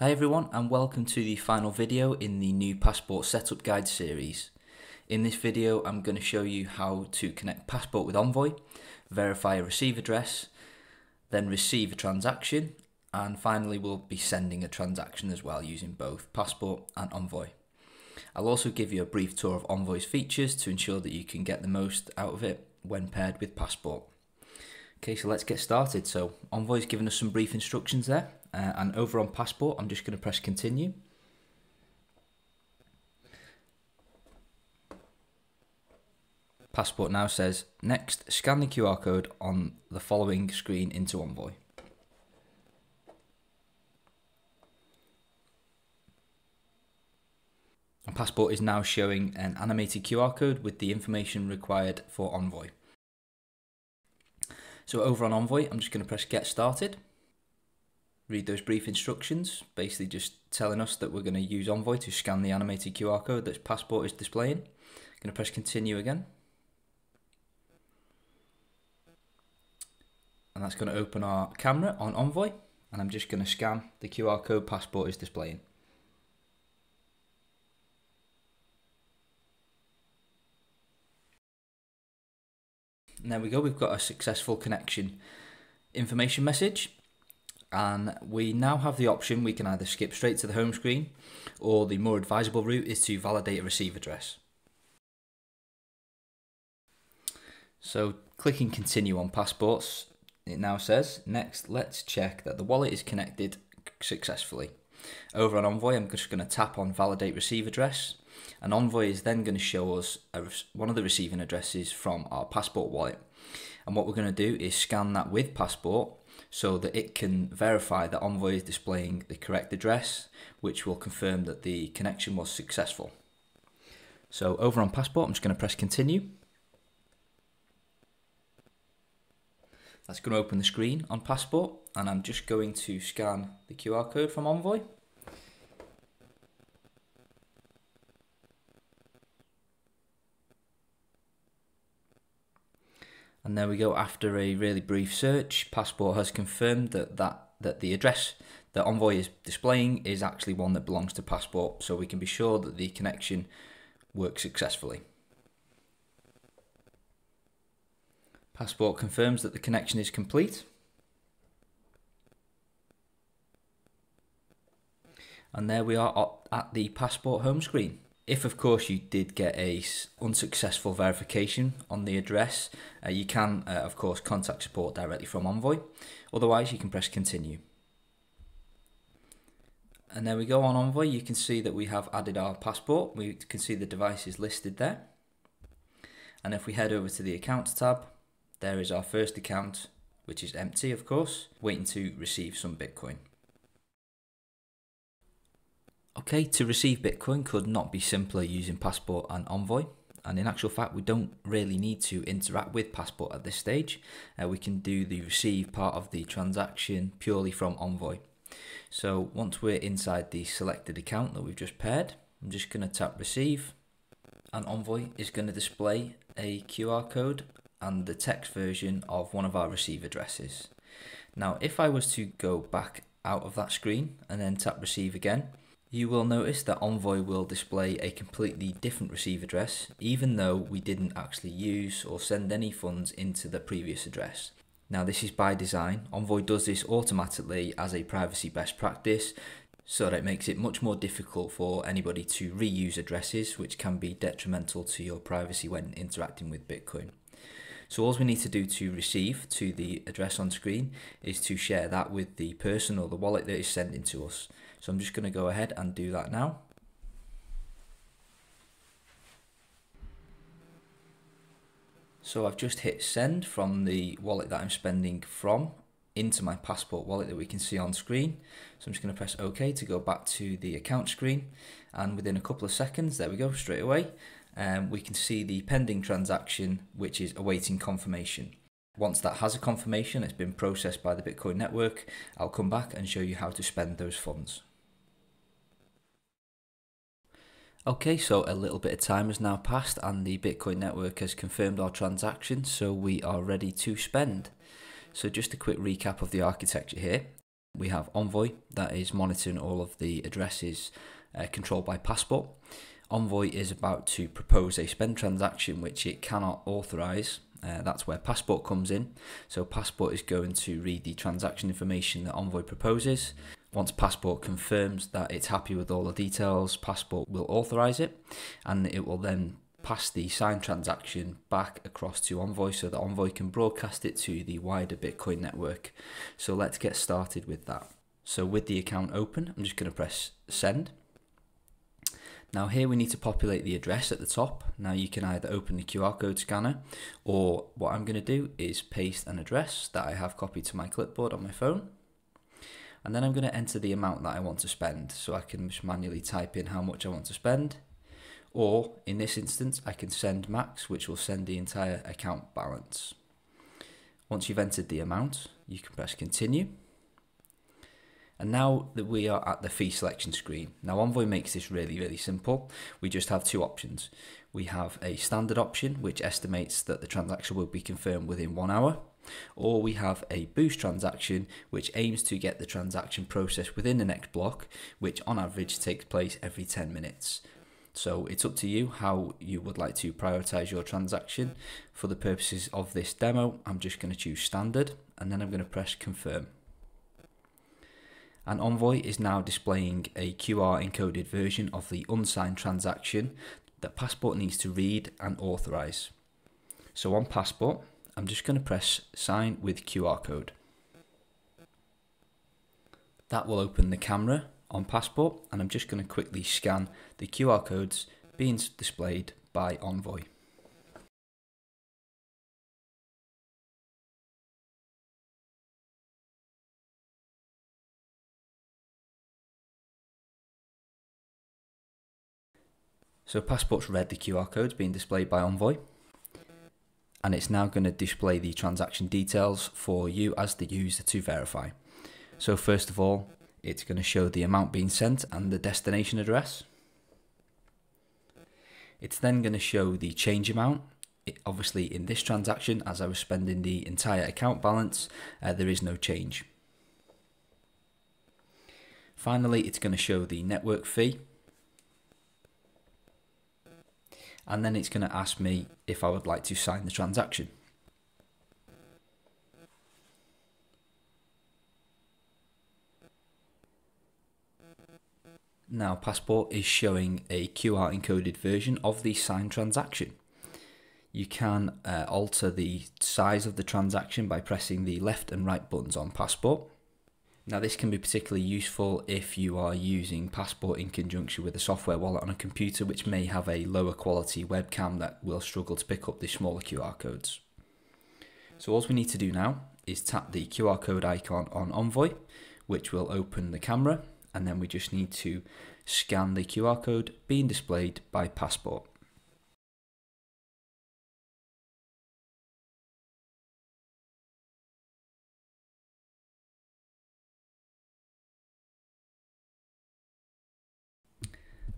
Hi everyone and welcome to the final video in the new Passport Setup Guide series. In this video I'm going to show you how to connect Passport with Envoy, verify a receive address, then receive a transaction and finally we'll be sending a transaction as well using both Passport and Envoy. I'll also give you a brief tour of Envoy's features to ensure that you can get the most out of it when paired with Passport. Okay, so let's get started. So Envoy's given us some brief instructions there uh, and over on Passport, I'm just going to press continue. Passport now says, next, scan the QR code on the following screen into Envoy. And Passport is now showing an animated QR code with the information required for Envoy. So over on Envoy, I'm just going to press get started read those brief instructions, basically just telling us that we're going to use Envoy to scan the animated QR code that Passport is displaying. I'm going to press continue again. And that's going to open our camera on Envoy. And I'm just going to scan the QR code Passport is displaying. And there we go, we've got a successful connection information message and we now have the option we can either skip straight to the home screen or the more advisable route is to validate a receive address. So clicking continue on passports it now says next let's check that the wallet is connected successfully. Over on Envoy I'm just going to tap on validate receive address and Envoy is then going to show us one of the receiving addresses from our passport wallet and what we're going to do is scan that with passport so that it can verify that Envoy is displaying the correct address, which will confirm that the connection was successful. So over on Passport, I'm just going to press continue. That's going to open the screen on Passport and I'm just going to scan the QR code from Envoy. And there we go. After a really brief search, Passport has confirmed that, that, that the address that Envoy is displaying is actually one that belongs to Passport, so we can be sure that the connection works successfully. Passport confirms that the connection is complete. And there we are at the Passport home screen. If, of course, you did get a unsuccessful verification on the address, uh, you can, uh, of course, contact support directly from Envoy. Otherwise, you can press continue. And there we go on Envoy. You can see that we have added our passport. We can see the devices listed there. And if we head over to the accounts tab, there is our first account, which is empty, of course, waiting to receive some Bitcoin. Okay, to receive Bitcoin could not be simpler using Passport and Envoy. And in actual fact, we don't really need to interact with Passport at this stage. Uh, we can do the receive part of the transaction purely from Envoy. So once we're inside the selected account that we've just paired, I'm just going to tap receive and Envoy is going to display a QR code and the text version of one of our receive addresses. Now, if I was to go back out of that screen and then tap receive again, you will notice that Envoy will display a completely different receive address, even though we didn't actually use or send any funds into the previous address. Now this is by design, Envoy does this automatically as a privacy best practice, so that it makes it much more difficult for anybody to reuse addresses, which can be detrimental to your privacy when interacting with Bitcoin. So all we need to do to receive to the address on screen is to share that with the person or the wallet that is sending to us. So I'm just going to go ahead and do that now. So I've just hit send from the wallet that I'm spending from into my passport wallet that we can see on screen. So I'm just going to press OK to go back to the account screen. And within a couple of seconds, there we go, straight away, um, we can see the pending transaction, which is awaiting confirmation. Once that has a confirmation, it's been processed by the Bitcoin network, I'll come back and show you how to spend those funds. Okay, so a little bit of time has now passed and the Bitcoin network has confirmed our transaction, so we are ready to spend. So just a quick recap of the architecture here. We have Envoy that is monitoring all of the addresses uh, controlled by Passport. Envoy is about to propose a spend transaction which it cannot authorize. Uh, that's where Passport comes in. So Passport is going to read the transaction information that Envoy proposes. Once Passport confirms that it's happy with all the details, Passport will authorize it and it will then pass the signed transaction back across to Envoy so that Envoy can broadcast it to the wider Bitcoin network. So let's get started with that. So with the account open, I'm just going to press send. Now here we need to populate the address at the top. Now you can either open the QR code scanner or what I'm going to do is paste an address that I have copied to my clipboard on my phone. And then I'm going to enter the amount that I want to spend. So I can just manually type in how much I want to spend. Or in this instance, I can send max, which will send the entire account balance. Once you've entered the amount, you can press continue. And now that we are at the fee selection screen, now Envoy makes this really, really simple. We just have two options. We have a standard option, which estimates that the transaction will be confirmed within one hour, or we have a boost transaction, which aims to get the transaction processed within the next block, which on average takes place every 10 minutes. So it's up to you how you would like to prioritize your transaction. For the purposes of this demo, I'm just going to choose standard and then I'm going to press confirm and Envoy is now displaying a QR encoded version of the unsigned transaction that Passport needs to read and authorize. So on Passport, I'm just going to press sign with QR code. That will open the camera on Passport and I'm just going to quickly scan the QR codes being displayed by Envoy. So Passport's read the QR codes being displayed by Envoy and it's now going to display the transaction details for you as the user to verify. So first of all, it's going to show the amount being sent and the destination address. It's then going to show the change amount. It, obviously in this transaction, as I was spending the entire account balance, uh, there is no change. Finally, it's going to show the network fee and then it's going to ask me if I would like to sign the transaction. Now Passport is showing a QR encoded version of the signed transaction. You can uh, alter the size of the transaction by pressing the left and right buttons on Passport. Now this can be particularly useful if you are using Passport in conjunction with a software wallet on a computer which may have a lower quality webcam that will struggle to pick up the smaller QR codes. So all we need to do now is tap the QR code icon on Envoy which will open the camera and then we just need to scan the QR code being displayed by Passport.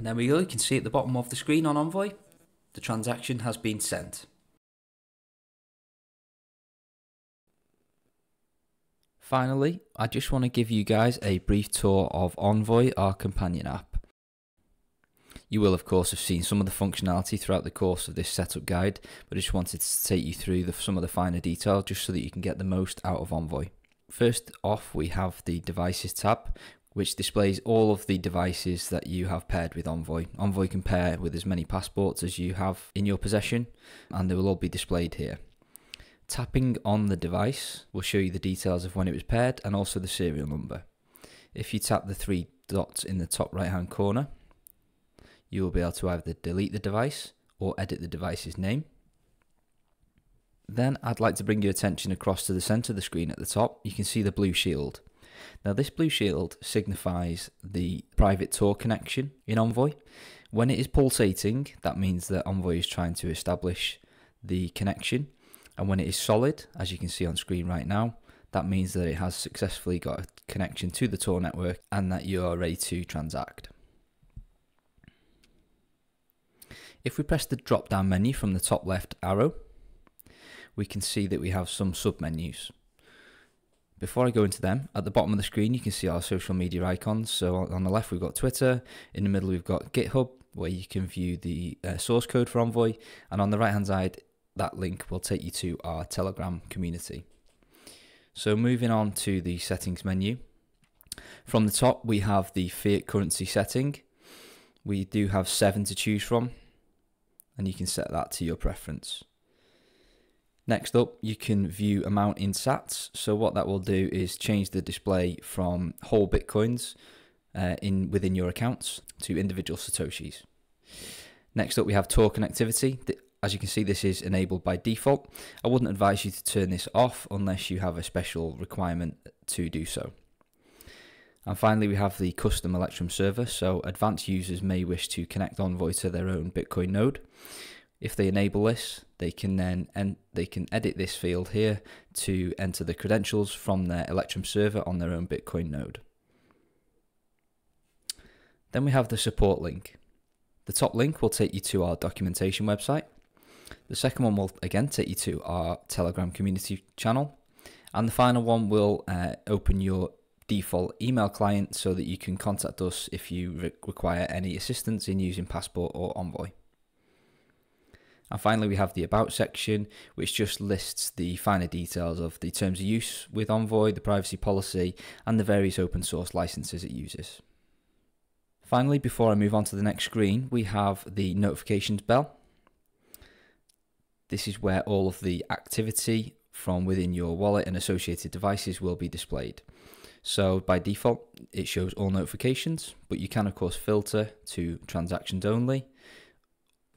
And there we go, you can see at the bottom of the screen on Envoy, the transaction has been sent. Finally, I just want to give you guys a brief tour of Envoy, our companion app. You will of course have seen some of the functionality throughout the course of this setup guide, but I just wanted to take you through the, some of the finer detail just so that you can get the most out of Envoy. First off, we have the devices tab, which displays all of the devices that you have paired with Envoy. Envoy can pair with as many passports as you have in your possession, and they will all be displayed here. Tapping on the device will show you the details of when it was paired and also the serial number. If you tap the three dots in the top right hand corner, you will be able to either delete the device or edit the device's name. Then I'd like to bring your attention across to the center of the screen at the top. You can see the blue shield. Now this blue shield signifies the private Tor connection in Envoy. When it is pulsating, that means that Envoy is trying to establish the connection. And when it is solid, as you can see on screen right now, that means that it has successfully got a connection to the Tor network and that you are ready to transact. If we press the drop down menu from the top left arrow, we can see that we have some submenus. Before I go into them, at the bottom of the screen you can see our social media icons. So on the left we've got Twitter, in the middle we've got GitHub, where you can view the uh, source code for Envoy, and on the right hand side that link will take you to our Telegram community. So moving on to the settings menu. From the top we have the fiat currency setting. We do have seven to choose from and you can set that to your preference. Next up, you can view amount in sats. So what that will do is change the display from whole bitcoins uh, in within your accounts to individual satoshis. Next up, we have Tor connectivity. As you can see, this is enabled by default. I wouldn't advise you to turn this off unless you have a special requirement to do so. And finally, we have the custom Electrum server. So advanced users may wish to connect Envoy to their own Bitcoin node. If they enable this, they can then and they can edit this field here to enter the credentials from their Electrum server on their own Bitcoin node. Then we have the support link. The top link will take you to our documentation website. The second one will again take you to our Telegram community channel. And the final one will uh, open your default email client so that you can contact us if you re require any assistance in using Passport or Envoy. And finally, we have the About section, which just lists the finer details of the terms of use with Envoy, the privacy policy, and the various open source licenses it uses. Finally, before I move on to the next screen, we have the notifications bell. This is where all of the activity from within your wallet and associated devices will be displayed. So by default, it shows all notifications, but you can of course filter to transactions only,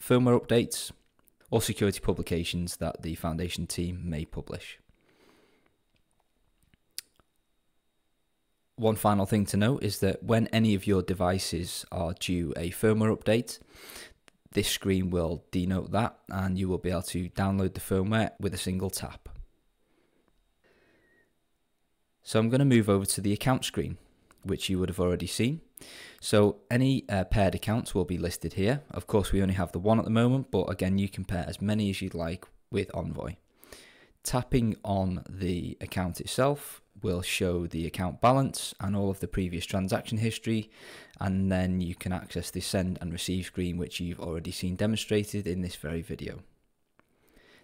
firmware updates, or security publications that the Foundation team may publish. One final thing to note is that when any of your devices are due a firmware update, this screen will denote that and you will be able to download the firmware with a single tap. So I'm going to move over to the account screen, which you would have already seen. So any uh, paired accounts will be listed here. Of course, we only have the one at the moment, but again, you can pair as many as you'd like with Envoy. Tapping on the account itself will show the account balance and all of the previous transaction history, and then you can access the send and receive screen, which you've already seen demonstrated in this very video.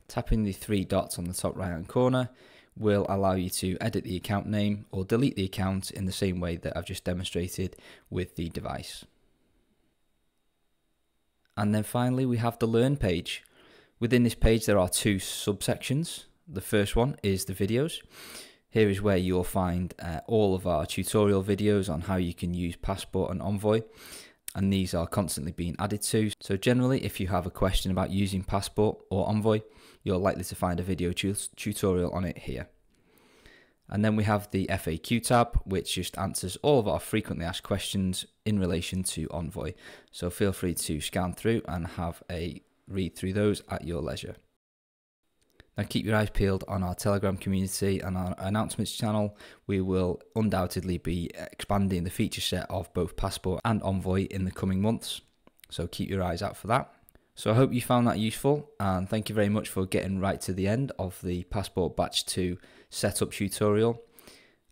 Tapping the three dots on the top right hand corner will allow you to edit the account name or delete the account in the same way that I've just demonstrated with the device. And then finally we have the learn page. Within this page there are two subsections. The first one is the videos. Here is where you'll find uh, all of our tutorial videos on how you can use Passport and Envoy and these are constantly being added to. So generally if you have a question about using Passport or Envoy you're likely to find a video tutorial on it here. And then we have the FAQ tab, which just answers all of our frequently asked questions in relation to Envoy. So feel free to scan through and have a read through those at your leisure. Now keep your eyes peeled on our Telegram community and our announcements channel. We will undoubtedly be expanding the feature set of both Passport and Envoy in the coming months. So keep your eyes out for that. So I hope you found that useful and thank you very much for getting right to the end of the Passport Batch 2 setup tutorial.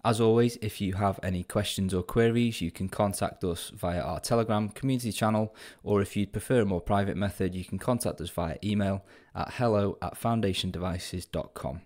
As always, if you have any questions or queries, you can contact us via our Telegram community channel, or if you'd prefer a more private method, you can contact us via email at hello at foundationdevices.com.